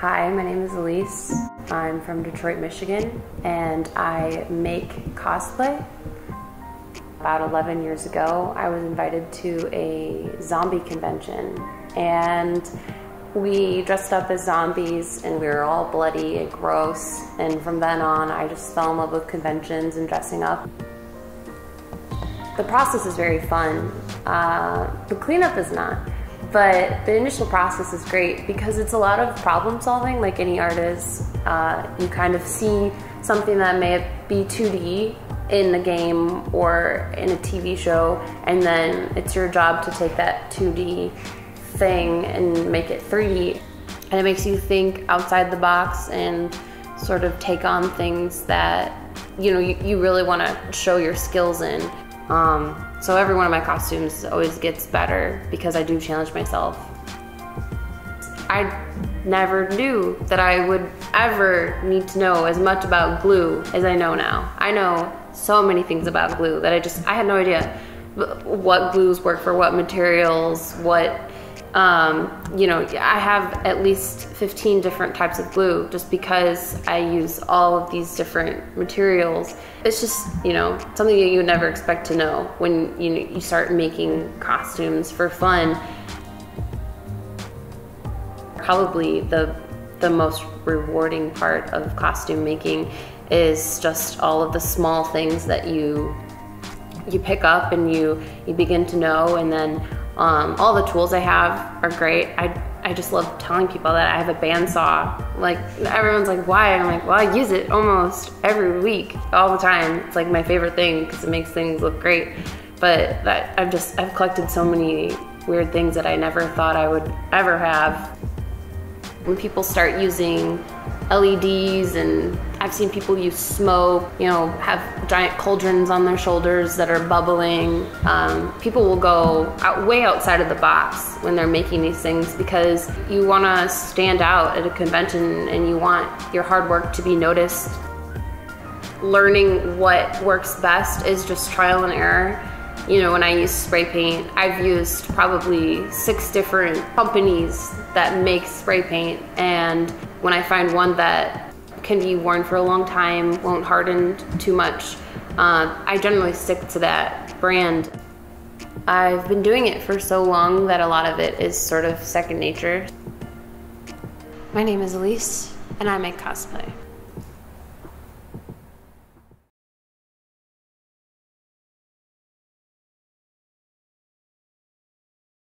Hi, my name is Elyse. I'm from Detroit, Michigan, and I make cosplay. About 11 years ago, I was invited to a zombie convention, and we dressed up as zombies and we were all bloody and gross. And from then on, I just fell in love with conventions and dressing up. The process is very fun. Uh, the cleanup is not. But the initial process is great because it's a lot of problem solving, like any artist. Uh, you kind of see something that may be 2D in the game or in a TV show, and then it's your job to take that 2D thing and make it 3D. And it makes you think outside the box and sort of take on things that you know you, you really want to show your skills in. Um, so every one of my costumes always gets better because I do challenge myself. I never knew that I would ever need to know as much about glue as I know now. I know so many things about glue that I just, I had no idea what glues work for what materials, what um, you know, I have at least 15 different types of glue just because I use all of these different materials. It's just, you know, something that you would never expect to know when you, you start making costumes for fun. Probably the, the most rewarding part of costume making is just all of the small things that you you pick up and you you begin to know and then um, all the tools I have are great. I, I just love telling people that I have a bandsaw. Like everyone's like, why? I'm like, well, I use it almost every week, all the time. It's like my favorite thing because it makes things look great. But that I've just I've collected so many weird things that I never thought I would ever have. When people start using LEDs and I've seen people use smoke, you know, have giant cauldrons on their shoulders that are bubbling. Um, people will go out, way outside of the box when they're making these things because you want to stand out at a convention and you want your hard work to be noticed. Learning what works best is just trial and error. You know, when I use spray paint, I've used probably six different companies that make spray paint and when I find one that can be worn for a long time, won't harden too much, uh, I generally stick to that brand. I've been doing it for so long that a lot of it is sort of second nature. My name is Elyse, and I make cosplay.